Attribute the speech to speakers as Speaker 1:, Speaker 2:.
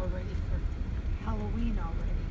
Speaker 1: already for Halloween already.